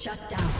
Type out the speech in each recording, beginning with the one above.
Shut down.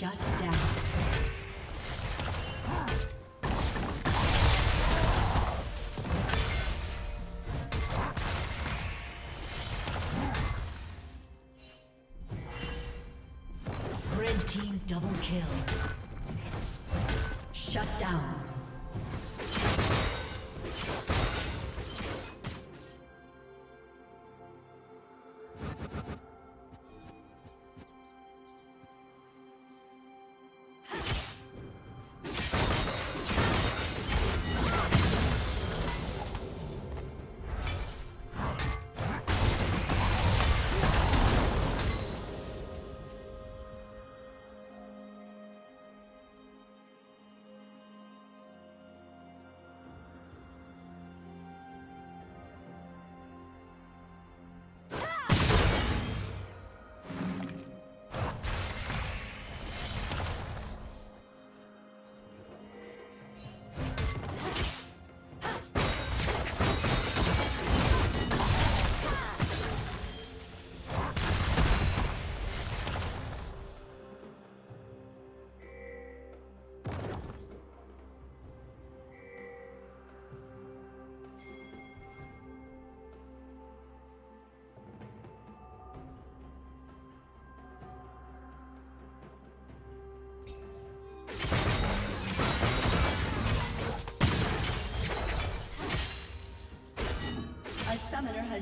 Shut down. Double kill. Shut down.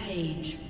Rampage.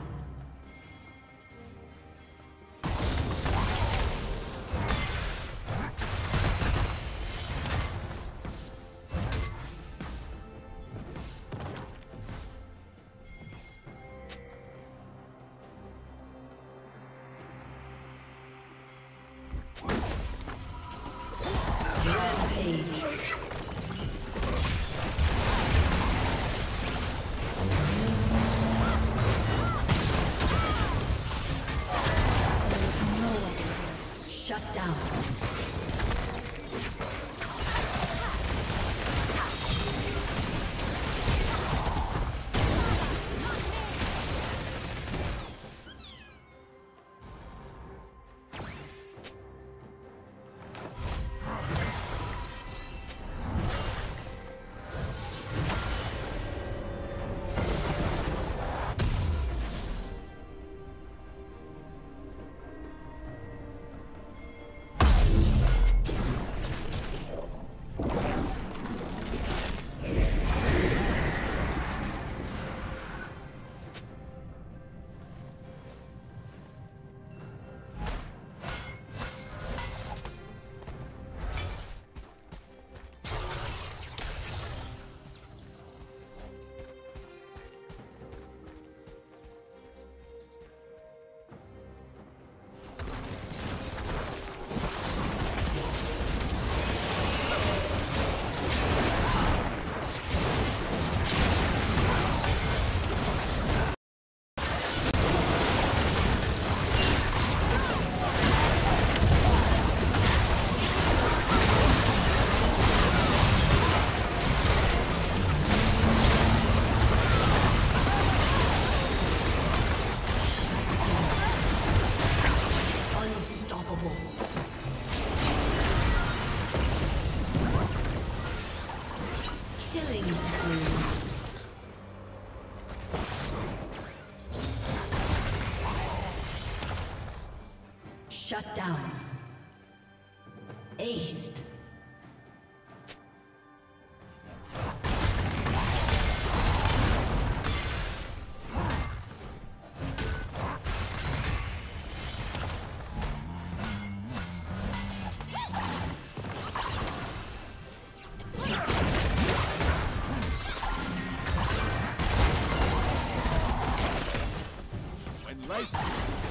Shut down. Aced. Life...